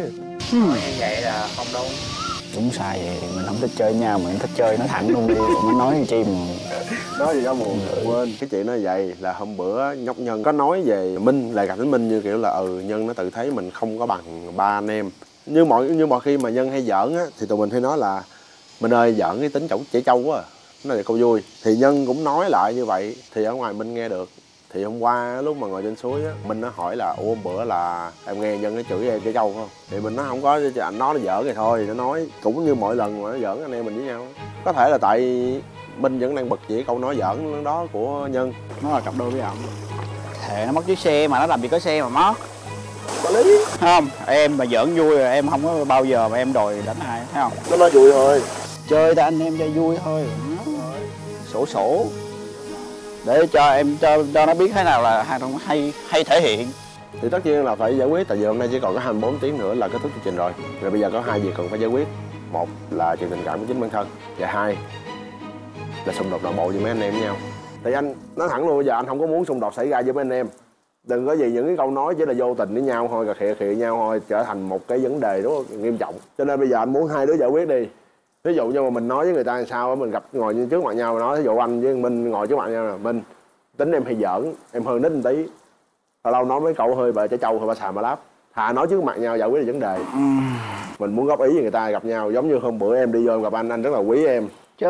nói như vậy là không đúng. Đúng sai vậy mình không thích chơi với nhau mình thích chơi nó thẳng luôn đi mình nói gì chi mà nói gì đó buồn quên. Cái chuyện nó vậy là hôm bữa nhóc nhân có nói về minh là gặp đến minh như kiểu là ừ nhân nó tự thấy mình không có bằng ba anh em. Như mọi như mọi khi mà nhân hay giỡn á thì tụi mình hay nói là minh ơi giỡn cái tính chẩu trẻ trâu quá à. nó là câu vui. Thì nhân cũng nói lại như vậy thì ở ngoài minh nghe được thì hôm qua lúc mà ngồi trên suối á minh nó hỏi là ủa hôm bữa là em nghe nhân nó chửi em trẻ trâu không? Thì mình nó không có anh nó nó giỡn vậy thôi. Nó nói cũng như mỗi lần mà nó giỡn anh em mình với nhau có thể là tại minh vẫn đang bực chỉ câu nói giỡn đó của nhân. Nó là cặp đôi với ổng. Thề nó mất chiếc xe mà nó làm gì có xe mà mất. Có lý. Không? Em mà giỡn vui rồi em không có bao giờ mà em đòi đánh ai thấy không? Nó nói vui thôi. Chơi ta anh em chơi vui thôi. Sổ sổ để cho em, cho cho nó biết thế nào là hay hay hay thể hiện. Thì tất nhiên là phải giải quyết, tại vì hôm nay chỉ còn có 24 tiếng nữa là kết thúc chương trình rồi. Rồi bây giờ có hai việc cần phải giải quyết. Một là chuyện tình cảm của chính bản thân, và hai là xung đột nội bộ giữa mấy anh em với nhau. Thì anh, nói thẳng luôn, bây giờ anh không có muốn xung đột xảy ra với mấy anh em. Đừng có gì những cái câu nói chỉ là vô tình với nhau thôi cà khịa khịa nhau thôi, trở thành một cái vấn đề rất nghiêm trọng. Cho nên bây giờ anh muốn hai đứa giải quyết đi ví dụ như mà mình nói với người ta làm sao á, mình gặp ngồi như trước mặt nhau nói ví dụ anh với minh ngồi trước mặt nhau nè minh tính em hay giỡn em hơn nít một tí. Lâu lâu nói mấy câu hơi bà trẻ trâu hơi bà xà bà láp. Thà nói trước mặt nhau giải quyết được vấn đề. Mình muốn góp ý với người ta gặp nhau giống như hôm bữa em đi vô em gặp anh anh rất là quý em. Chứ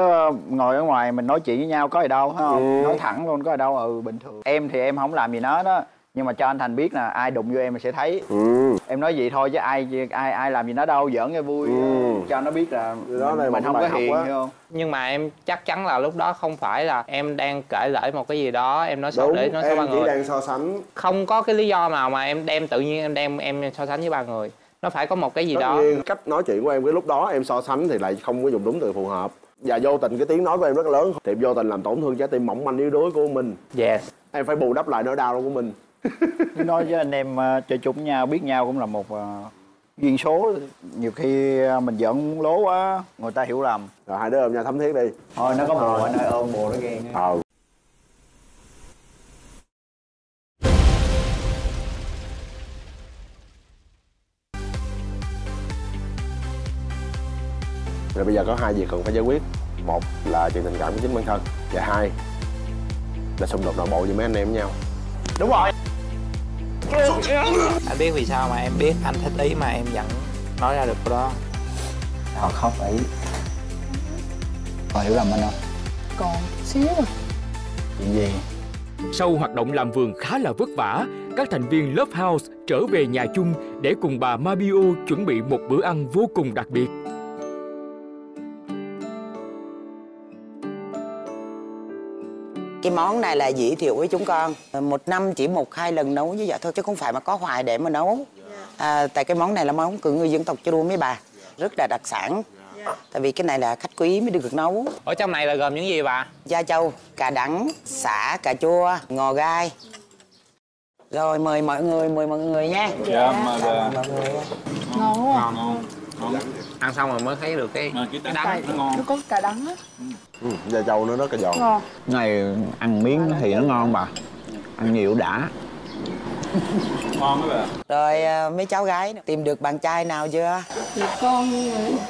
ngồi ở ngoài mình nói chuyện với nhau có gì đâu phải không? Ừ. nói thẳng luôn có gì đâu ừ bình thường. Em thì em không làm gì nó đó nhưng mà cho anh thành biết là ai đụng vô em thì sẽ thấy. Ừ. Em nói vậy thôi chứ ai ai ai làm gì nó đâu giỡn cái vui. Ừ. cho nó biết là Đó là mình, không có học hiền á. hiểu không? Nhưng mà em chắc chắn là lúc đó không phải là em đang kể lể một cái gì đó em nói xấu để nói xấu em ba người. đang so sánh. Không có cái lý do nào mà em đem tự nhiên em đem em so sánh với ba người. Nó phải có một cái gì tất đó. nhiên cách nói chuyện của em cái lúc đó em so sánh thì lại không có dùng đúng từ phù hợp. Và vô tình cái tiếng nói của em rất là lớn. Thì vô tình làm tổn thương trái tim mỏng manh yếu đuối của mình. Yes. Em phải bù đắp lại nỗi đau của mình nói với anh em ờ, chơi chung với nhau biết nhau cũng là một ờ, duyên số. Nhiều khi ờ, mình giỡn lố quá người ta hiểu lầm. Rồi hai đứa ôm nhau thấm thiết đi. Thôi nó có bồ anh ơi ôm bồ nó ghen ờ. Rồi bây giờ có hai việc cần phải giải quyết. Một là chuyện tình cảm của chính bản thân và hai là xung đột nội bộ với mấy anh em với nhau. Đúng rồi anh biết vì sao mà em biết anh thích ý mà em vẫn nói ra được câu đó họ không phải còn hiểu lầm anh không? Còn xíu à. Chuyện gì? Sau hoạt động làm vườn khá là vất vả, các thành viên Love House trở về nhà chung để cùng bà Mabio chuẩn bị một bữa ăn vô cùng đặc biệt. Cái món này là giới thiệu với chúng con. Một năm chỉ một hai lần nấu như vậy thôi Chứ không phải mà có hoài để mà nấu. À, Tại cái món này là món của người dân tộc Chua mấy bà. Rất là đặc sản. Tại vì cái này là khách quý mới được nấu. Ở trong này là gồm những gì bà? Da trâu, cà đắng, xả, cà chua, ngò gai. Rồi mời mọi người, mời mọi người nha. Dạ mà Mọi người. Ngon quá à. ăn xong rồi mới thấy được cái cái đắng. nó có cà đắng á. Ừ, da trâu nó rất là giòn. Ngon. Này ăn miếng thì nó ngon bà. Ăn nhiều đã. Rồi à, mấy cháu gái tìm được bạn trai nào chưa? thì con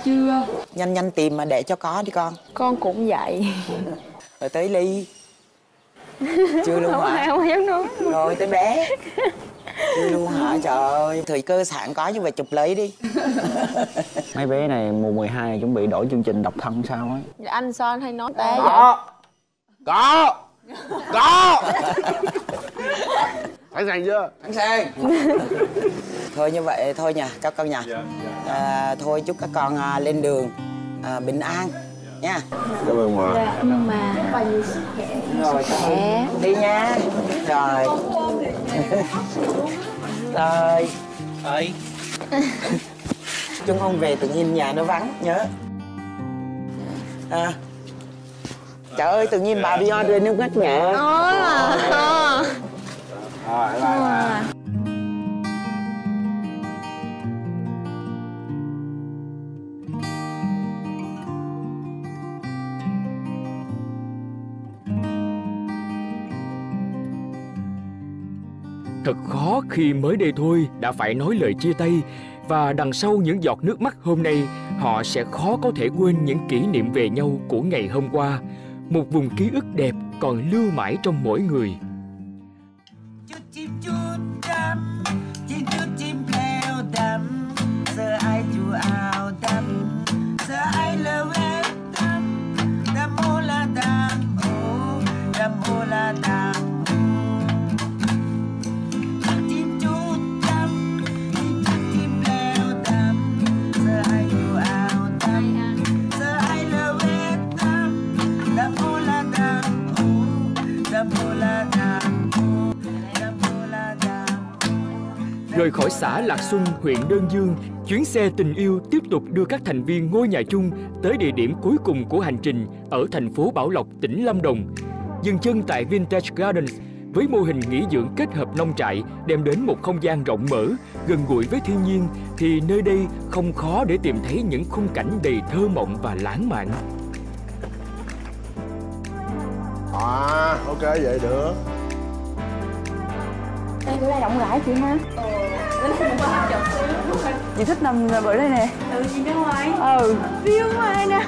chưa. Nhanh nhanh tìm mà để cho có đi con. Con cũng vậy. Rồi tới ly. Chưa luôn không hả? không dám nói. Rồi tới bé luôn hả? Trời ơi Thời cơ sạn có như vậy chụp lấy đi. Mấy bé này mùa 12 chuẩn bị đổi chương trình độc thân sao ấy? Dạ, anh sao anh hay nói té vậy? Có. Có. Có sẵn sàng chưa? Sẵn sàng Thôi như vậy thôi nha các con nha. À, Thôi chúc các con à, lên đường à, bình an nha. Cảm ơn mà Dạ, nhưng mà Rồi khỏe. đi nha. Rồi Rồi ơi. Chúng không về tự nhiên nhà nó vắng nhớ. À. Trời ơi tự nhiên bà đi order nước mắt mẹ Ôi mà rồi bye bye Thật khó khi mới đây thôi đã phải nói lời chia tay và đằng sau những giọt nước mắt hôm nay, họ sẽ khó có thể quên những kỷ niệm về nhau của ngày hôm qua. Một vùng ký ức đẹp còn lưu mãi trong mỗi người. Rời khỏi xã Lạc Xuân, huyện Đơn Dương, chuyến xe tình yêu tiếp tục đưa các thành viên ngôi nhà chung tới địa điểm cuối cùng của hành trình ở thành phố Bảo Lộc, tỉnh Lâm Đồng. Dừng chân tại Vintage Gardens với mô hình nghỉ dưỡng kết hợp nông trại đem đến một không gian rộng mở, gần gũi với thiên nhiên thì nơi đây không khó để tìm thấy những khung cảnh đầy thơ mộng và lãng mạn. À, ok vậy được đây bữa nay rộng rãi chị ha. Chị thích nằm bữa đây nè. Ừ chị ra ngoài. Ừ. View ngoài nè.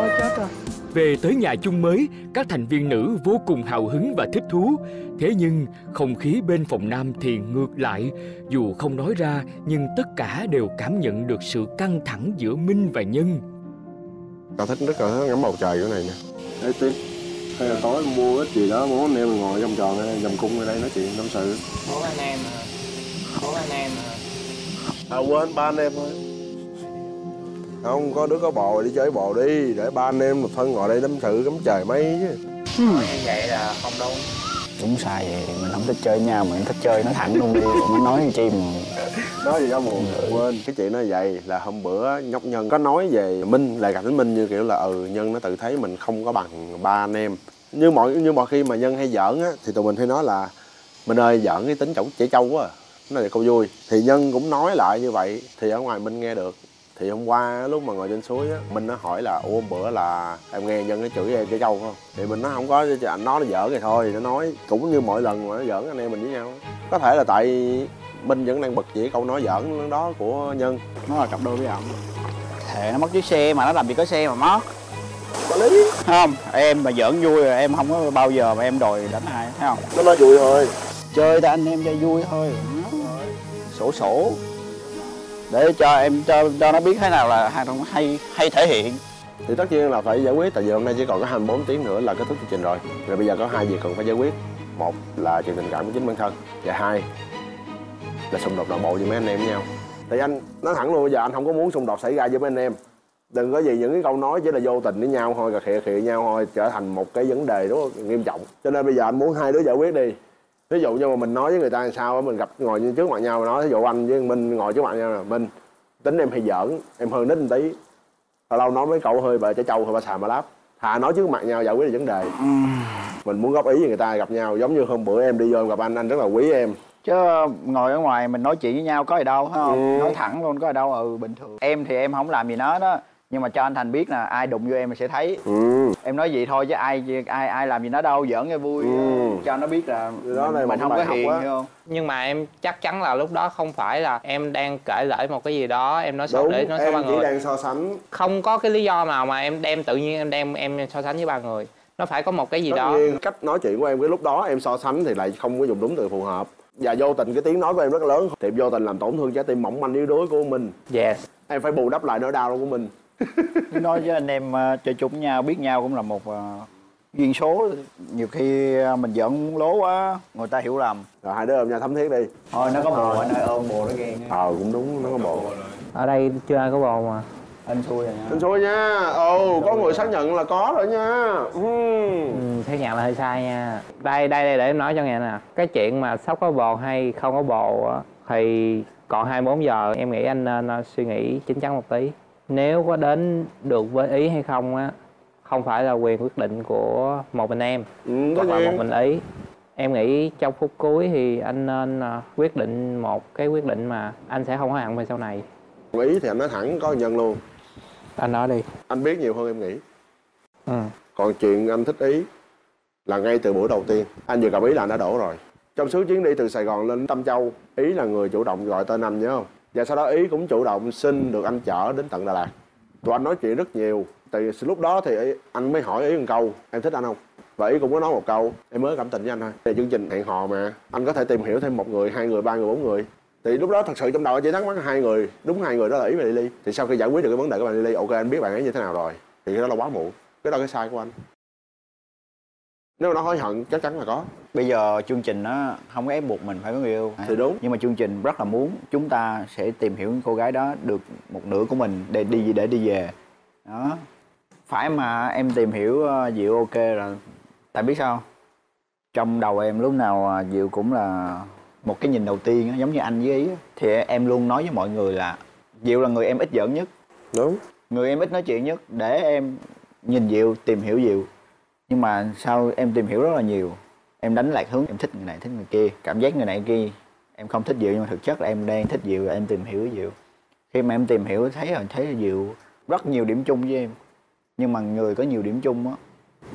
Ôi chết rồi. Về tới nhà chung mới, các thành viên nữ vô cùng hào hứng và thích thú. Thế nhưng, không khí bên phòng nam thì ngược lại. Dù không nói ra, nhưng tất cả đều cảm nhận được sự căng thẳng giữa Minh và Nhân. Tao thích rất là ngắm bầu trời cái này nha Ê Tuyết Hay là tối mua ít gì đó, muốn anh em ngồi trong tròn vòng cung ở đây nói chuyện tâm sự bốn anh em à. bốn anh em à. À quên ba anh em thôi Không, có đứa có bồ đi chơi bồ đi Để ba anh em một thân ngồi đây tâm sự cắm trời mấy chứ Nói như vậy là không đúng Đúng sai vậy, mình không thích chơi nhau nhau, mình thích chơi nói thẳng luôn đi, mình nói chi mà. Nói gì đâu buồn, quên. Cái chuyện nó vậy là hôm bữa nhóc Nhân có nói về Minh, lại gặp đến Minh như kiểu là Ừ, Nhân nó tự thấy mình không có bằng ba anh em. Như mọi như mọi khi mà Nhân hay giỡn á Thì tụi mình hay nói là mình ơi giỡn cái tính chổng trẻ trâu quá à. Nó là câu vui. Thì Nhân cũng nói lại như vậy Thì ở ngoài Minh nghe được thì hôm qua lúc mà ngồi trên suối á minh nó hỏi là hôm bữa là em nghe nhân nó chửi em trẻ trâu không? Thì mình nó không có anh nói nó giỡn vậy thôi nó nói cũng như mỗi lần mà nó giỡn anh em mình với nhau. Có thể là tại minh vẫn đang bực chỉ câu nói giỡn đó của nhân. Nó là cặp đôi với ổng. Thề nó mất chiếc xe mà nó làm gì có xe mà mất. Có lý. Không, em mà giỡn vui rồi em không có bao giờ mà em đòi đánh ai, thấy không? nó nói vui thôi. Chơi ta anh em cho vui thôi. Sổ sổ để cho em cho cho nó biết thế nào là hay hay, hay thể hiện. Thì tất nhiên là phải giải quyết tại vì hôm nay chỉ còn có 24 tiếng nữa là kết thúc chương trình rồi. Rồi bây giờ có hai việc cần phải giải quyết. Một là chuyện tình cảm của chính bản thân và hai là xung đột nội bộ với mấy anh em với nhau. Thì anh nói thẳng luôn bây giờ anh không có muốn xung đột xảy ra với mấy anh em. Đừng có gì những cái câu nói chỉ là vô tình với nhau thôi cà khịa khịa nhau thôi trở thành một cái vấn đề rất nghiêm trọng. Cho nên bây giờ anh muốn hai đứa giải quyết đi ví dụ như mà mình nói với người ta làm sao á, mình gặp ngồi như trước mặt nhau mà nói ví dụ anh với minh ngồi trước mặt nhau là minh tính em hay giỡn em hơi nít một tí. Lâu lâu nói mấy cậu hơi bà trẻ trâu hơi bà xà bà láp. Thà nói trước mặt nhau giải quyết được vấn đề. Mình muốn góp ý với người ta gặp nhau giống như hôm bữa em đi vô em gặp anh anh rất là quý em. Chứ ngồi ở ngoài mình nói chuyện với nhau có gì đâu, thấy không? Ừ. Nói thẳng luôn có gì đâu, ừ bình thường. Em thì em không làm gì nó đó Nhưng mà cho anh Thành biết là ai đụng vô em thì sẽ thấy. Ừ. Em nói vậy thôi chứ ai ai ai làm gì nó đâu, giỡn cho vui. Ừ. Cho nó biết là Đó mình, mình không có học hiền, hiểu không? nhưng mà em chắc chắn là lúc đó không phải là em đang kể lể một cái gì đó em nói xấu để nói xấu em ba người. đang so sánh. Không có cái lý do nào mà em đem tự nhiên em đem em so sánh với ba người. Nó phải có một cái gì tất đó. nhiên cách nói chuyện của em cái lúc đó em so sánh thì lại không có dùng đúng từ phù hợp. Và vô tình cái tiếng nói của em rất lớn. Thì vô tình làm tổn thương trái tim mỏng manh yếu đuối của mình. Yes. Em phải bù đắp lại nỗi đau của mình nói với anh em ờ, chơi chung với nhau, biết nhau cũng là một ờ, duyên số. Nhiều khi ờ, mình giỡn lố quá, người ta hiểu lầm. Rồi hai đứa ôm nhau thấm thiết đi. Thôi nó có bồ, anh ơi ôm bồ nó ghen ờ cũng đúng nó có bộ ở đây chưa ai có bồ mà. Anh xui rồi nha. Anh xui nha. Ồ có người xác nhận là có rồi nha. Ừm. ừ, thế nhận là hơi sai nha. Đây đây đây để em nói cho nghe nè. Cái chuyện mà sắp có bồ hay không có bồ á, thì còn 24 giờ em nghĩ anh nên suy nghĩ chín chắn một tí nếu có đến được với ý hay không á không phải là quyền quyết định của một mình em ừ, hoặc là một mình ý. Em nghĩ trong phút cuối thì anh nên ờ, quyết định một cái quyết định mà anh sẽ không hối hận về sau này. Ý thì anh nói thẳng có nhân luôn. Anh nói đi. Anh biết nhiều hơn em nghĩ. Ừ. còn chuyện anh thích ý là ngay từ buổi đầu tiên. Anh vừa gặp ý là anh đã đổ rồi. Trong suốt chuyến đi từ sài gòn lên tâm châu ý là người chủ động gọi tên anh nhớ không và sau đó ý cũng chủ động xin được anh chở đến tận đà lạt. Tụi anh nói chuyện rất nhiều thì lúc đó thì ý- anh mới hỏi ý một câu, em thích anh không? Và ý cũng có nói một câu, em mới cảm tình với anh thôi. Thì chương trình hẹn hò mà, anh có thể tìm hiểu thêm một người, hai người, ba người, bốn người. Thì lúc đó thật sự trong đầu anh chỉ thắc mắc hai người, đúng hai người đó là ý và Lily. Thì sau khi giải quyết được cái vấn đề của bạn Lily, ok, anh biết bạn ấy như thế nào rồi. Thì cái đó là quá muộn, cái đó là cái sai của anh nếu mà nó hối hận chắc chắn là có. Bây giờ chương trình nó không có ép buộc mình phải có người yêu. Thì đúng. nhưng mà chương trình rất là muốn chúng ta sẽ tìm hiểu cô gái đó được một nửa của mình để đi để đi về. Đó. Phải mà em tìm hiểu ờ, diệu ok rồi. Tại biết sao? Trong đầu em lúc nào ờ, diệu cũng là một cái nhìn đầu tiên giống như anh với ý thì em luôn nói với mọi người là diệu là người em ít giỡn nhất. Đúng. Người em ít nói chuyện nhất. Để em nhìn Diệu tìm hiểu Diệu nhưng mà sau em tìm hiểu rất là nhiều. Em đánh lạc hướng em thích người này thích người kia. Cảm giác người này kia em không thích Diệu nhưng mà thực chất là em đang thích Diệu và em tìm hiểu Diệu khi mà em tìm hiểu thấy rồi thấy là Diệu rất nhiều điểm chung với em. Nhưng mà người có nhiều điểm chung á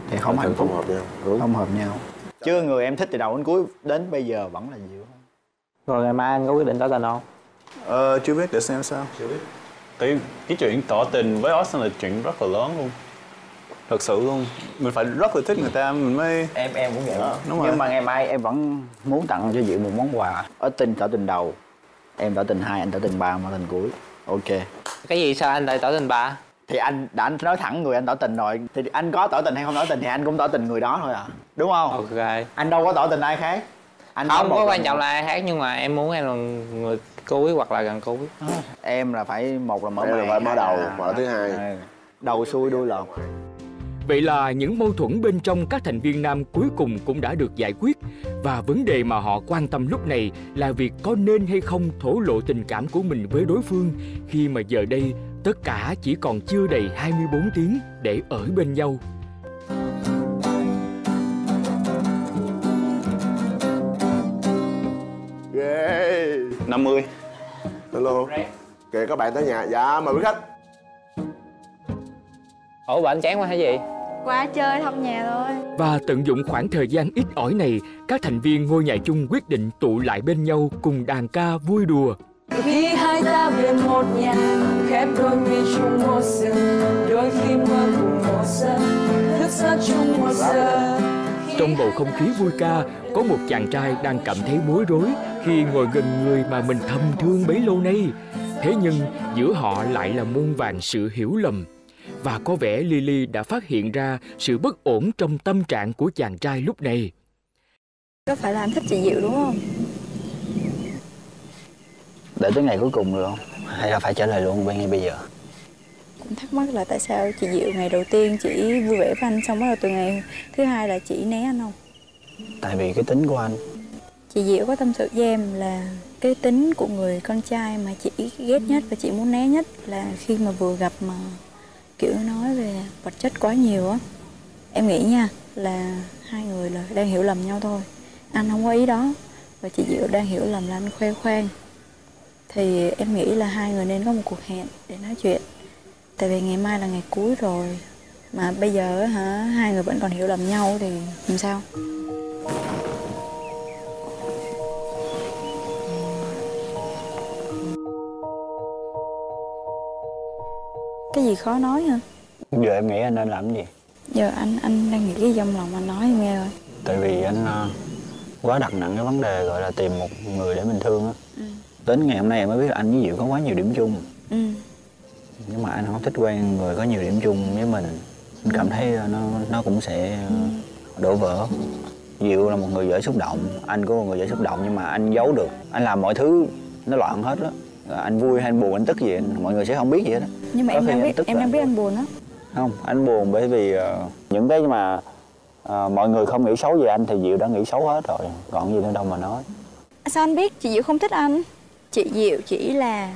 thì không hạnh phúc không hợp nhau đúng. Không hợp nhau. Chưa người em thích từ đầu đến cuối đến bây giờ vẫn là Diệu rồi ngày mai anh có quyết định tỏ tình không? Ờ, chưa biết để xem sao. Chưa biết. Tại cái chuyện tỏ tình với Austin là chuyện rất là lớn luôn. Thật sự luôn. Mình phải rất là thích người ta mình mới em em cũng vậy Đó, đúng rồi. nhưng mà ngày mai em vẫn muốn tặng cho Diệu một món quà. Ở tình tỏ tình đầu. Em tỏ tình hai anh tỏ tình ba mà tình cuối. Ok. Cái gì sao anh lại tỏ tình bà thì anh đã anh nói thẳng người anh tỏ tình rồi. Thì anh có tỏ tình hay không tỏ tình thì anh cũng tỏ tình người đó thôi à. Đúng không? Ok. Anh đâu có tỏ tình ai khác. Anh không có quan trọng là ai khác nhưng mà em muốn em là người cuối hoặc là gần cuối em là phải một là mở màn phải mở đầu, là thứ hai. Đầu xuôi đuôi lọt Vậy là những mâu thuẫn bên trong các thành viên nam cuối cùng cũng đã được giải quyết. Và vấn đề mà họ quan tâm lúc này là việc có nên hay không thổ lộ tình cảm của mình với đối phương. Khi mà giờ đây tất cả chỉ còn chưa đầy 24 tiếng để ở bên nhau. ghê 50. hello. Kìa các bạn tới nhà. Dạ mời quý khách. Ủa anh chán quá hay gì Qua chơi thăm nhà thôi Và tận dụng khoảng thời gian ít ỏi này, các thành viên ngôi nhà chung quyết định tụ lại bên nhau cùng đàn ca vui đùa. khi hai ta về một nhà khép đôi mi chung một rừng đôi khi mơ cùng một sân thức giấc chung một giờ Trong bầu không khí vui ca, có một chàng trai đang cảm thấy bối rối khi ngồi gần người mà mình thầm thương bấy lâu nay. Thế nhưng giữa họ lại là muôn vàn sự hiểu lầm. Và có vẻ Lily đã phát hiện ra sự bất ổn trong tâm trạng của chàng trai lúc này. Có phải là anh thích chị Diệu đúng không? để tới ngày cuối cùng không hay là phải trả lời luôn bên ngay bây giờ Cũng thắc mắc là tại sao chị Diệu ngày đầu tiên chỉ vui vẻ với anh Xong bắt đầu từ ngày thứ hai là chị né anh không? tại vì cái tính của anh Chị Diệu có tâm sự với em là cái tính của người con trai mà chị ghét nhất và chị muốn né nhất là khi mà vừa gặp mà kiểu nói về vật chất quá nhiều á. Em nghĩ nha, là hai người là đang hiểu lầm nhau thôi. Anh không có ý đó, và chị Diệu đang hiểu lầm là anh khoe khoang. Thì em nghĩ là hai người nên có một cuộc hẹn để nói chuyện. Tại vì ngày mai là ngày cuối rồi, mà bây giờ hả, hai người vẫn còn hiểu lầm nhau thì làm sao? Cái gì khó nói hả? Giờ em nghĩ anh nên làm gì? Giờ anh anh đang nghĩ cái trong lòng anh nói em nghe rồi tại vì anh ờ, quá đặt nặng cái vấn đề gọi là tìm một người để mình thương á. Ừ. đến ngày hôm nay em mới biết là anh với diệu có quá nhiều điểm chung. Ừ. Nhưng mà anh không thích quen người có nhiều điểm chung với mình. Anh cảm thấy nó nó cũng sẽ ờ, đổ vỡ. Diệu là một người dễ xúc động. Anh cũng là một người dễ xúc động nhưng mà anh giấu được. Anh làm mọi thứ nó loạn hết đó anh vui hay anh buồn anh tức gì mọi người sẽ không biết gì hết á nhưng mà Có em đang biết em đang biết anh buồn á. Không anh buồn bởi vì ờ, những cái mà ờ, mọi người không nghĩ xấu về anh thì diệu đã nghĩ xấu hết rồi. Còn gì nữa đâu mà nói. Sao anh biết? Chị Diệu không thích anh. Chị Diệu chỉ là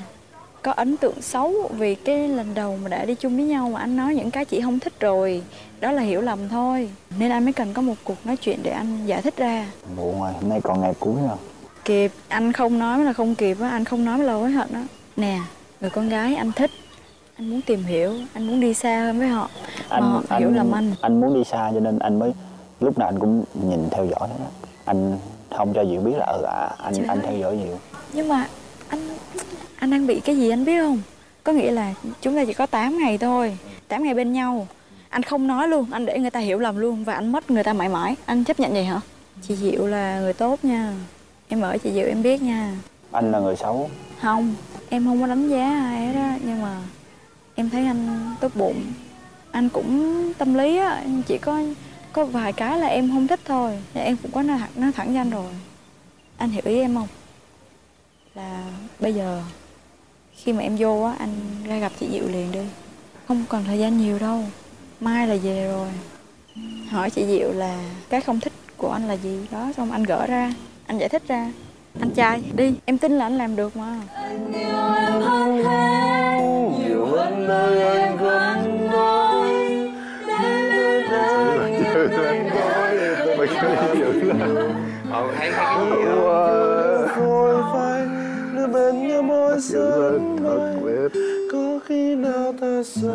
có ấn tượng xấu vì cái lần đầu mà đã đi chung với nhau mà anh nói những cái chị không thích rồi. Đó là hiểu lầm thôi. Nên anh mới cần có một cuộc nói chuyện để anh giải thích ra. Muộn rồi hôm nay còn ngày cuối rồi kịp. Anh không nói là không kịp á anh không nói là hối hận á. Nè người con gái anh thích anh muốn tìm hiểu anh muốn đi xa hơn với họ. Mà họ hiểu lầm anh. anh muốn đi xa cho nên anh mới lúc nào anh cũng nhìn theo dõi á. Anh không cho diệu biết là ừ à, anh Trời anh theo dõi diệu. Nhưng mà anh anh đang bị cái gì anh biết không? Có nghĩa là chúng ta chỉ có 8 ngày thôi 8 ngày bên nhau. Anh không nói luôn anh để người ta hiểu lầm luôn và anh mất người ta mãi mãi. Anh chấp nhận vậy hả? Chị diệu là người tốt nha em ở chị diệu em biết nha. Anh là người xấu. Không em không có đánh giá ai hết á nhưng mà em thấy anh tốt bụng. Anh cũng tâm lý á chỉ có có vài cái là em không thích thôi. Thì em cũng có nói thẳng, nói thẳng với anh rồi. Anh hiểu ý em không? Là bây giờ khi mà em vô á anh ra gặp chị diệu liền đi. Không còn thời gian nhiều đâu. Mai là về rồi. Hỏi chị diệu là cái không thích của anh là gì đó xong anh gỡ ra anh giải thích ra. Anh trai đi. Em tin là anh làm được mà. Nhiều hơn lời anh vẫn nói Vội phai đưa bên nhau môi sớm mai có khi nào ta xa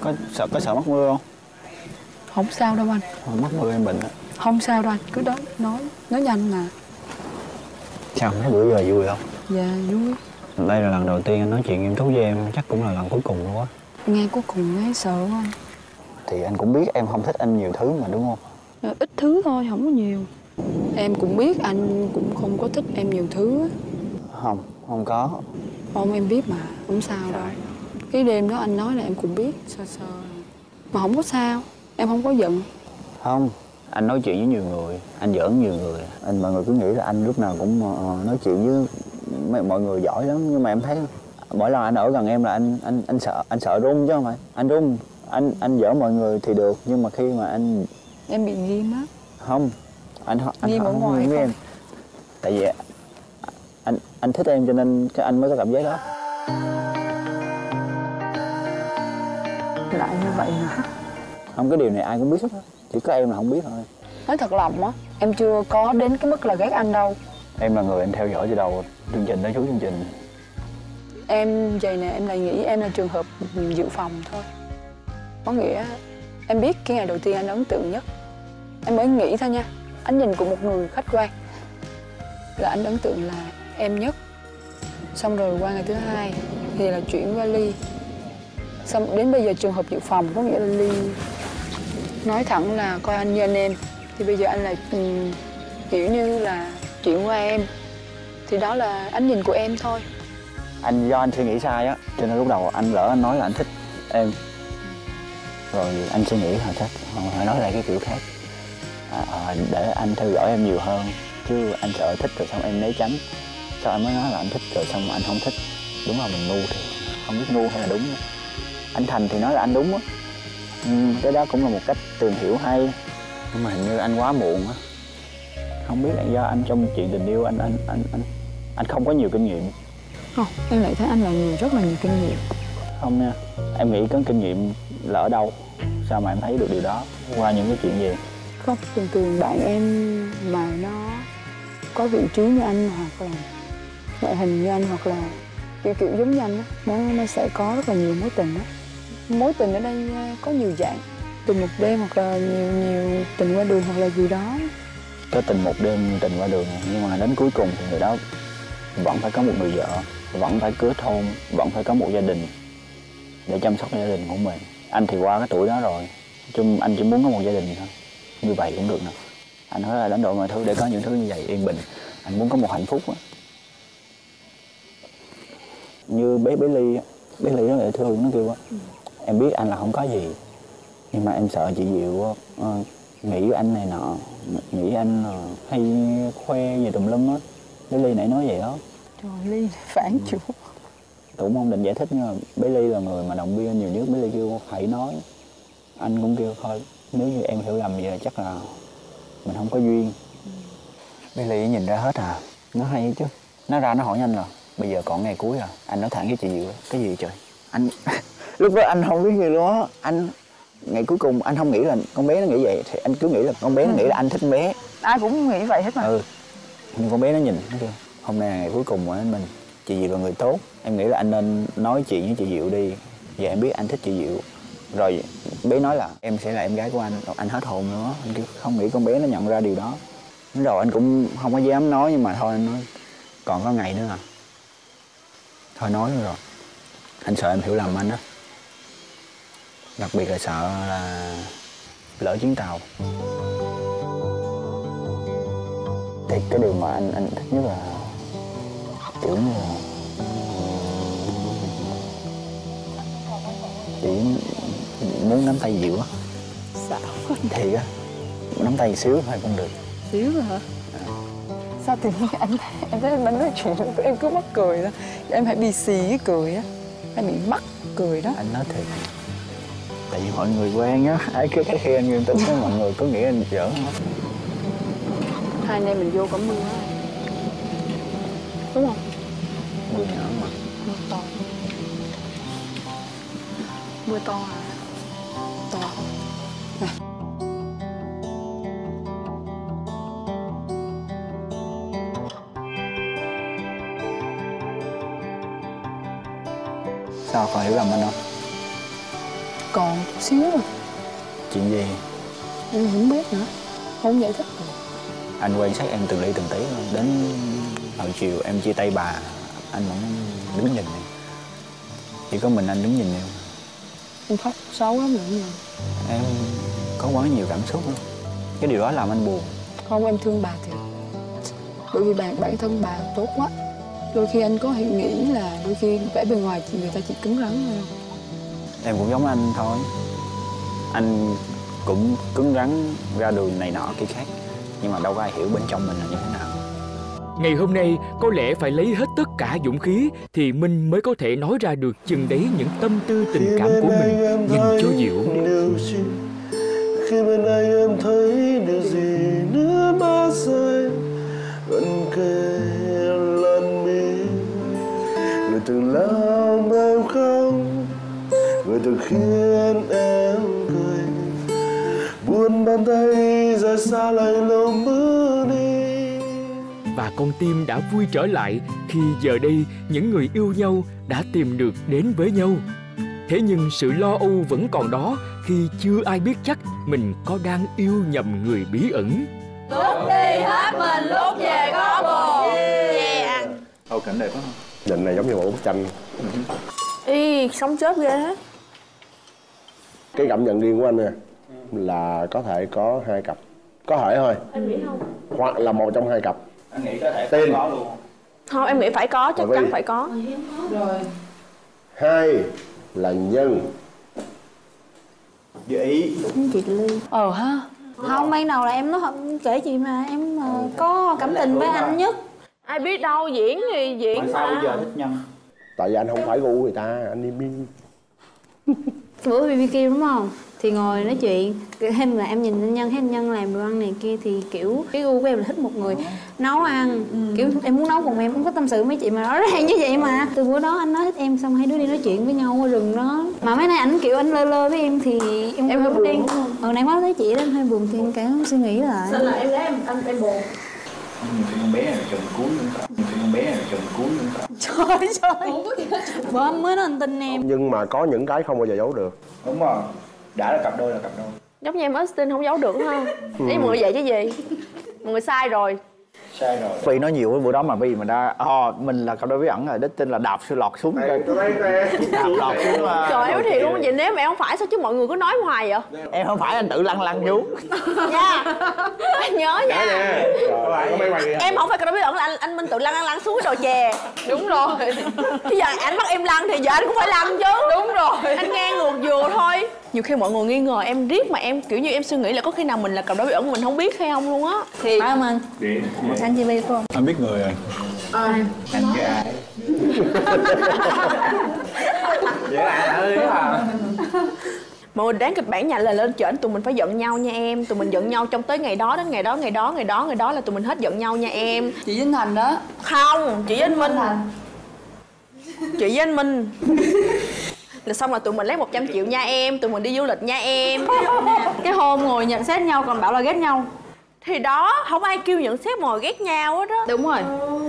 có sợ có sợ mắc mưa không? Không sao đâu anh. Không mắc mưa em bệnh á không sao đâu anh cứ đó nói nói nhanh mà. Sao mấy bữa giờ vui không? Dạ vui. Đây là lần đầu tiên anh nói chuyện nghiêm túc với em chắc cũng là lần cuối cùng luôn á. Nghe cuối cùng thấy sợ anh. Thì anh cũng biết em không thích anh nhiều thứ mà đúng không? Ờ, ít thứ thôi không có nhiều. Em cũng biết anh cũng không có thích em nhiều thứ á. không không có. Không em biết mà không sao đâu. Cái đêm đó anh nói là em cũng biết sơ sơ mà không có sao em không có giận. Không anh nói chuyện với nhiều người anh giỡn nhiều người. Anh mọi người cứ nghĩ là anh lúc nào cũng ờ, nói chuyện với mấy- mọi người giỏi lắm. Nhưng mà em thấy mỗi lần anh ở gần em là anh anh anh sợ anh sợ run chứ không phải. Anh run anh anh giỡn mọi người thì được nhưng mà khi mà anh em bị nghiêm á không anh anh Nghiêm không nghiêm không? em. Tại vì anh anh thích em cho nên cái anh mới có cảm giác đó. Lại như vậy hả? Không cái điều này ai cũng biết hết chỉ có em là không biết thôi. Nói thật lòng á em chưa có đến cái mức là ghét anh đâu. Em là người anh theo dõi từ đầu chương trình tới cuối chương trình. Em vậy nè em lại nghĩ em là trường hợp dự phòng thôi. Có nghĩa em biết cái ngày đầu tiên anh ấn tượng nhất. Em mới nghĩ thôi nha anh nhìn của một người khách quan là anh ấn tượng là em nhất. Xong rồi qua ngày thứ hai thì là chuyển qua ly. Xong đến bây giờ trường hợp dự phòng có nghĩa là ly nói thẳng là coi anh như anh em. Thì bây giờ anh là um, ừ, kiểu như là chuyện qua em. Thì đó là ánh nhìn của em thôi. Anh do anh suy nghĩ sai á cho nên lúc đầu anh lỡ anh nói là anh thích em. Rồi anh suy nghĩ là chắc phải nói lại cái kiểu khác. À, à, để anh theo dõi em nhiều hơn chứ anh sợ thích rồi xong em né tránh. Sau anh mới nói là anh thích rồi xong anh không thích? Đúng là mình ngu thì không biết ngu hay là đúng. Anh thành thì nói là anh đúng á ừ, cái đó cũng là một cách tìm hiểu hay. Nhưng mà hình như anh quá muộn á. Không biết là do anh trong chuyện tình yêu anh anh anh anh anh không có nhiều kinh nghiệm. Không, em lại thấy anh là người rất là nhiều kinh nghiệm. Không nha em nghĩ có kinh nghiệm là ở đâu? Sao mà em thấy được điều đó? Qua những cái chuyện gì? Không, thường thường bạn em mà nó có vị trí như anh hoặc là ngoại hình như anh hoặc là kiểu kiểu giống như anh á nó, nó sẽ có rất là nhiều mối tình á mối tình ở đây ờ, có nhiều dạng. Tình một đêm hoặc là nhiều nhiều tình qua đường hoặc là gì đó. Có tình một đêm tình qua đường. Nhưng mà đến cuối cùng thì người đó vẫn phải có một người vợ vẫn phải cưới hôn vẫn phải có một gia đình để chăm sóc gia đình của mình. Anh thì qua cái tuổi đó rồi. Chung anh chỉ muốn có một gia đình thôi. Như vậy cũng được nè. Anh nói là đánh đổi mọi thứ để có những thứ như vậy yên bình. Anh muốn có một hạnh phúc á. Như bé bé ly bé ly là dễ thương nó kêu á em biết anh là không có gì nhưng mà em sợ chị diệu ờ, nghĩ anh này nọ nghĩ anh ờ, hay khoe về tùm lum á bé ly nãy nói vậy đó. Trời ly phản chủ. Tôi cũng không định giải thích nhưng mà bé ly là người mà động viên nhiều nhất. Bé ly kêu hãy nói. Anh cũng kêu thôi. Nếu như em hiểu lầm vậy là chắc là mình không có duyên. Bé ly nhìn ra hết à? Nó hay chứ. Nó ra nó hỏi anh là bây giờ còn ngày cuối à? Anh nói thẳng với chị diệu. Cái gì trời? Anh lúc đó anh không biết gì luôn á. Anh ngày cuối cùng anh không nghĩ là con bé nó nghĩ vậy. Thì anh cứ nghĩ là con bé nó nghĩ là anh thích con bé. Ai cũng nghĩ vậy hết mà. Ừ. Nhưng con bé nó nhìn nó kêu hôm nay là ngày cuối cùng của anh mình. Chị diệu là người tốt. Em nghĩ là anh nên nói chuyện với chị diệu đi. Giờ em biết anh thích chị diệu. Rồi bé nói là em sẽ là em gái của anh. Anh hết hồn nữa anh kêu không nghĩ con bé nó nhận ra điều đó. Rồi anh cũng không có dám nói nhưng mà thôi anh nói còn có ngày nữa à. Thôi nói rồi. Anh sợ em hiểu lầm anh á đặc biệt là sợ là lỡ chuyến tàu. Thì cái điều mà anh anh thích nhất là kiểu như là chỉ muốn nắm tay Diệu á. Sao? Thiệt á Nắm tay xíu thôi cũng được. Xíu rồi hả? Sao tự nhiên anh em thấy anh nói chuyện em cứ mắc cười đó. Em hãy bị xì cái cười á Em bị mắc cười đó. Anh nói thiệt Tại vì mọi người quen á Ai cứ thấy khi anh nghiêm túc á mọi người cứ nghĩ anh giỡn Hai anh em mình vô mưa á. Đúng không? Mưa nhỏ mà Mưa to Mưa to à? To Sao còn hiểu lầm anh không? Còn chút xíu à Chuyện gì? Em không biết nữa. Không giải thích được. Anh quan sát em từng ly từng tí luôn Đến hồi chiều em chia tay bà Anh vẫn đứng nhìn em. Chỉ có mình anh đứng nhìn em. Em khóc xấu lắm mà Em có quá nhiều cảm xúc luôn Cái điều đó làm anh buồn. Không em thương bà thiệt. Bởi vì bản, bản thân bà tốt quá. Đôi khi anh có nghĩ là đôi khi vẻ bề ngoài thì người ta chỉ cứng rắn thôi Em cũng giống anh thôi. Anh cũng cứng rắn ra đường này nọ kia khác Nhưng mà đâu có ai hiểu bên trong mình là như thế nào. Ngày hôm nay có lẽ phải lấy hết tất cả dũng khí thì Minh mới có thể nói ra được chừng đấy những tâm tư tình cảm của mình dành cho Diệu. khi bên anh em thấy điều gì? Nước mắt rơi vẫn kề lần mi. Người từng làm em từng khiến em cười buồn bàn tay rời xa lạnh lùng bước đi Và con tim đã vui trở lại khi giờ đây những người yêu nhau đã tìm được đến với nhau. Thế nhưng sự lo âu vẫn còn đó khi chưa ai biết chắc mình có đang yêu nhầm người bí ẩn. Lúc đi hết mình, lúc về có bồ Yeah ăn Ồ cảnh đẹp quá không? Nhìn này giống như một bức tranh Ý, sống chết ghê hết cái cảm nhận riêng của anh nè là có thể có hai cặp. Có thể thôi. Em nghĩ không? hoặc là một trong hai cặp. Anh nghĩ có thể Tin. có luôn. Không, em nghĩ phải có, chắc chắn phải có. Rồi hai là nhân. Ý. Chị ly Ờ ha. Không ban đầu là em nói không kể chị mà em ờ, có cảm tình với anh nhất. Ai biết đâu, diễn thì diễn Sao bây mà giờ thích nhân? Tại vì anh không phải gu người ta anh đi bi cái bữa BBQ đúng không? Thì ngồi nói chuyện thêm là em nhìn anh nhân thấy anh nhân làm đồ ăn này kia thì kiểu cái gu của em là thích một người nấu ăn. Kiểu em muốn nấu cùng em cũng có tâm sự với chị mà rõ ràng như vậy mà. Từ bữa đó anh nói thích em xong hai đứa đi nói chuyện với nhau ở rừng đó. Mà mấy nay ảnh kiểu anh lơ lơ với em thì em Em hơi buồn, không? ừ nãy nói tới chị đó em hơi buồn thì em cảm suy nghĩ lại. Là em lấy em, anh em buồn Nhiều khi con bé này chồng cuốn luôn Nhiều khi con bé này chồng cuốn luôn trời trời anh mới nói anh tin em. Nhưng mà có những cái không bao giờ giấu được. Đúng rồi. Đã là cặp đôi là cặp đôi. Giống như em Austin không giấu được đúng không? Ý mọi người vậy chứ gì? Mọi người sai rồi Sai rồi. Vì nói nhiều cái bữa đó mà vì mình đã Ồ mình là cặp đôi bí ẩn rồi Đích tin là đạp sư lọt xuống cái Đạp lọt xuống ờ, Trời em thiệt luôn, vậy nếu mà em không phải sao chứ mọi người cứ nói hoài vậy? Em không phải anh tự lăn lăn xuống. Nha. Anh nhớ nha. Em không phải cái đó bí ẩn là anh, anh Minh tự lăn lăn lăn xuống cái đồ chè. Đúng rồi. Bây giờ anh bắt em lăn thì giờ anh cũng phải lăn chứ. Đúng rồi. Anh ngang ngược vừa thôi. Nhiều khi mọi người nghi ngờ em riết mà em kiểu như em suy nghĩ là có khi nào mình là cặp đôi bí ẩn mà mình không biết hay không luôn á. Thì phải không anh anh chị Vi không? Anh biết người rồi. Ai? Anh với ai. Ơi à mọi người đáng kịch bản nhà là lên trển tụi mình phải giận nhau nha em. Tụi mình giận nhau trong tới ngày đó đến ngày đó ngày đó ngày đó ngày đó là tụi mình hết giận nhau nha em. Chị Vinh Thành đó. Không chị với anh minh chị với anh minh. Là xong là tụi mình lấy 100 triệu nha em tụi mình đi du lịch nha em. Cái hôm ngồi nhận xét nhau còn bảo là ghét nhau thì đó không ai kêu nhận xét mà ngồi ghét nhau hết đó đúng rồi.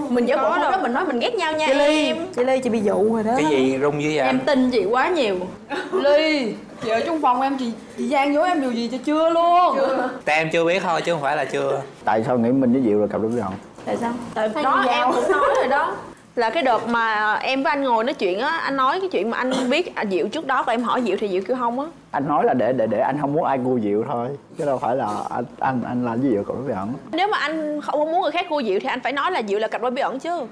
Mình giả bộ hôm đó mình nói mình ghét nhau nha chị ly em. chị ly chị bị dụ rồi đó. Cái gì rung dữ vậy em tin chị quá nhiều. Ly Giờ ở trong phòng em chị chị gian dối em điều gì cho chưa luôn? Tại em chưa biết thôi chứ không phải là chưa. Tại sao nghĩ mình với Diệu là cặp đôi bí ẩn tại sao? Tại đó em cũng nói rồi đó là cái đợt mà em với anh ngồi nói chuyện á anh nói cái chuyện mà anh biết à, diệu trước đó và em hỏi diệu thì diệu kêu không á anh nói là để để để anh không muốn ai cua diệu thôi chứ đâu phải là anh anh anh làm với diệu cặp đôi bí ẩn nếu mà anh không muốn người khác cua diệu thì anh phải nói là diệu là cặp đôi bí ẩn chứ không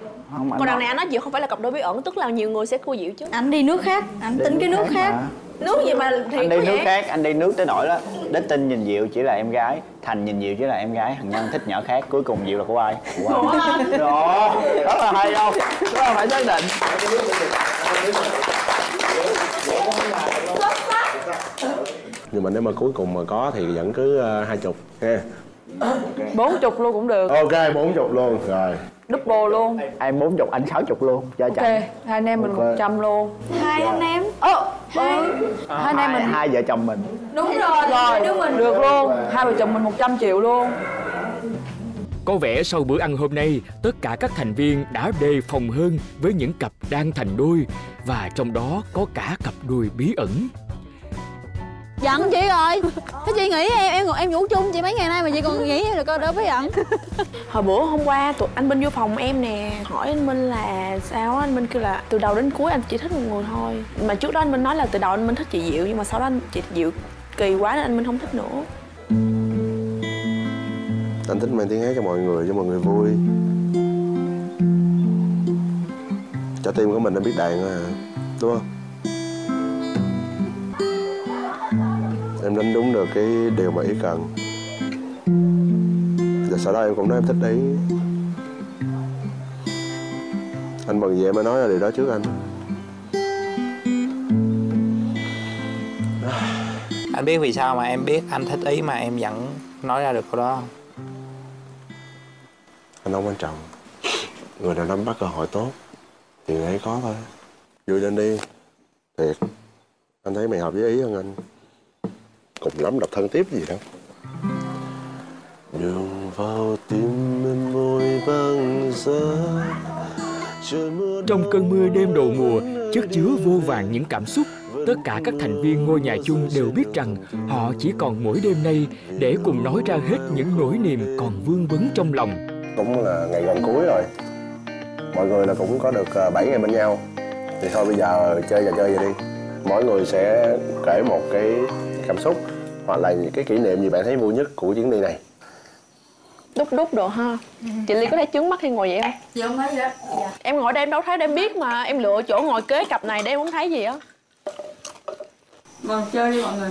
anh còn đằng nói- này anh nói diệu không phải là cặp đôi bí ẩn tức là nhiều người sẽ cua diệu chứ Anh đi nước khác, anh Đi tính cái nước khác. mà. Nước gì mà thì anh đi nước vậy? khác anh đi nước tới nỗi đó. Đích tin nhìn diệu chỉ là em gái thành nhìn diệu chỉ là em gái thằng nhân thích nhỏ khác cuối cùng diệu là của ai? Của anh. Đó rất là hay không? Rất là phải xác định. Nhưng mà nếu mà cuối cùng mà có thì vẫn cứ ờ, hai chục ha. Bốn chục luôn cũng được. Ok bốn chục luôn rồi double luôn. Em bốn chục anh sáu chục luôn. Cho ok chồng hai anh em mình một trăm luôn. Hai anh em. ơ hai hai anh em mình. hai vợ chồng mình. Đúng rồi, rồi đứa mình. được luôn. Hai vợ chồng mình 100 triệu luôn. Có vẻ sau bữa ăn hôm nay, tất cả các thành viên đã đề phòng hơn với những cặp đang thành đôi và trong đó có cả cặp đôi bí ẩn. Giận chị rồi. Thế chị nghĩ em em em ngủ chung chị mấy ngày nay mà chị còn nghĩ là coi đâu bí ẩn hồi bữa hôm qua tụi anh Minh vô phòng em nè hỏi anh Minh là sao anh Minh kêu là từ đầu đến cuối anh chỉ thích một người thôi. Mà trước đó anh Minh nói là từ đầu anh Minh thích chị Diệu nhưng mà sau đó anh chị Diệu kỳ quá nên anh Minh không thích nữa. Anh thích mang tiếng hát cho mọi người cho mọi người vui. Cho tim của mình nó biết đàn à đúng không em đánh đúng được cái điều mà ý cần. Và sau đó em cũng nói em thích ý anh mừng gì em mới nói ra điều đó trước anh. Anh biết vì sao mà em biết anh thích ý mà em vẫn nói ra được câu đó không? Anh không quan trọng. Người nào nắm bắt cơ hội tốt thì người ấy có thôi. Vui lên đi. Thiệt. Anh thấy mày hợp với ý hơn anh cùng lắm độc thân tiếp gì đâu đường vào tim em môi băng giá Trong cơn mưa đêm đầu mùa, chất chứa vô vàng những cảm xúc. Tất cả các thành viên ngôi nhà chung đều biết rằng họ chỉ còn mỗi đêm nay để cùng nói ra hết những nỗi niềm còn vương vấn trong lòng. cũng là ngày gần cuối rồi mọi người là cũng có được 7 ngày bên nhau thì thôi bây giờ chơi và chơi vậy đi mỗi người sẽ kể một cái cảm xúc hoặc là những cái kỷ niệm gì bạn thấy vui nhất của chuyến đi này? Đúc đúc đồ ha. Chị Ly có thấy trướng mắt khi ngồi vậy không? Dạ không thấy vậy Dạ. em ngồi đây em đâu thấy để em biết mà. Em lựa chỗ ngồi kế cặp này để em không thấy gì á. Vâng chơi đi mọi người.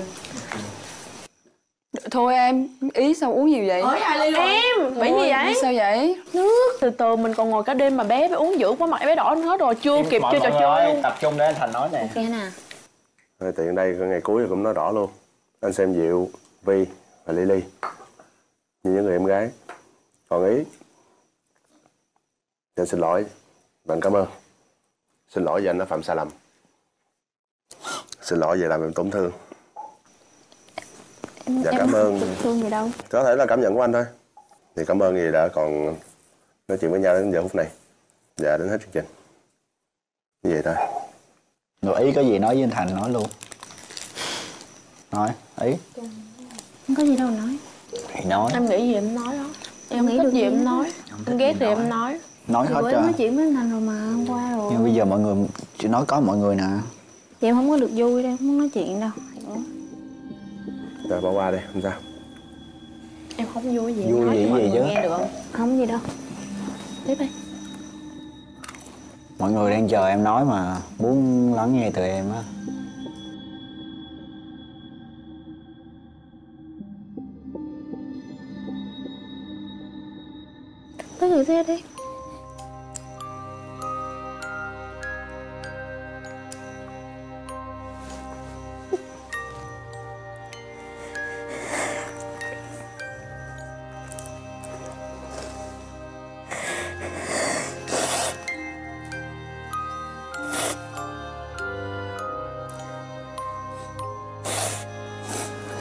Thôi em ý sao uống nhiều vậy? Ôi, hai ly rồi. em bị Ôi, gì vậy. sao vậy? Nước. Từ từ mình còn ngồi cả đêm mà bé bé uống dữ quá mặt bé đỏ hết rồi. Chưa kịp chơi trò chơi luôn. tập trung để anh thành nói nè. Cái nè. Thôi tiện đây ngày cuối cũng nói rõ luôn anh xem Diệu, Vi và Lily. Như những người em gái. Còn ý. Thì anh xin lỗi. Và anh cảm ơn. Xin lỗi vì anh đã phạm sai lầm. Xin lỗi vì làm em tổn thương. Em, Dạ, em cảm ơn. không thương gì đâu. Có thể là cảm nhận của anh thôi. Thì cảm ơn vì đã còn nói chuyện với nhau đến giờ phút này. Và đến hết chương trình. Như vậy thôi. Người ý có gì nói với anh thành nói luôn nói ý. Không có gì đâu nói. Thì nói. Em nghĩ gì em nói đó. Em nghĩ thích gì em nói. em ghét thì em nói. nói. Hết em nói chuyện với anh thành rồi mà hôm qua rồi. Nhưng bây giờ mọi người chỉ nói có mọi người nè. Chị em không có được vui đâu không muốn nói chuyện đâu. Rồi bỏ qua đi không sao. Em không vui gì em Vui nói gì gì chứ? nghe được không? Không gì đâu. Tiếp đi. Mọi người đang chờ em nói mà muốn lắng nghe từ em á thử xem đi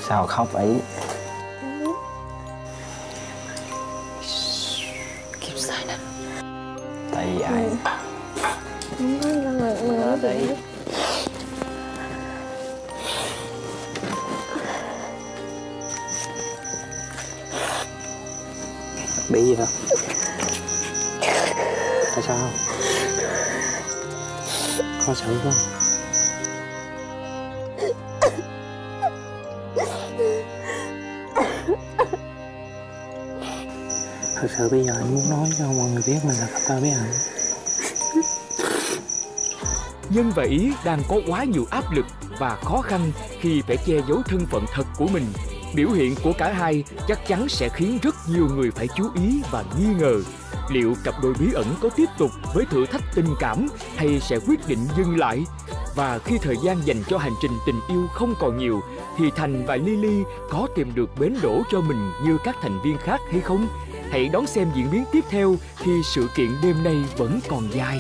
sao khóc ấy? Khó không? Thật sự bây giờ anh muốn nói cho mọi người biết mình là cặp đôi với hạnh Nhân và Ý đang có quá nhiều áp lực và khó khăn khi phải che giấu thân phận thật của mình. Biểu hiện của cả hai chắc chắn sẽ khiến rất nhiều người phải chú ý và nghi ngờ. Liệu cặp đôi bí ẩn có tiếp tục với thử thách tình cảm hay sẽ quyết định dừng lại? Và khi thời gian dành cho hành trình tình yêu không còn nhiều, thì Thành và Lily có tìm được bến đỗ cho mình như các thành viên khác hay không? Hãy đón xem diễn biến tiếp theo khi sự kiện đêm nay vẫn còn dài.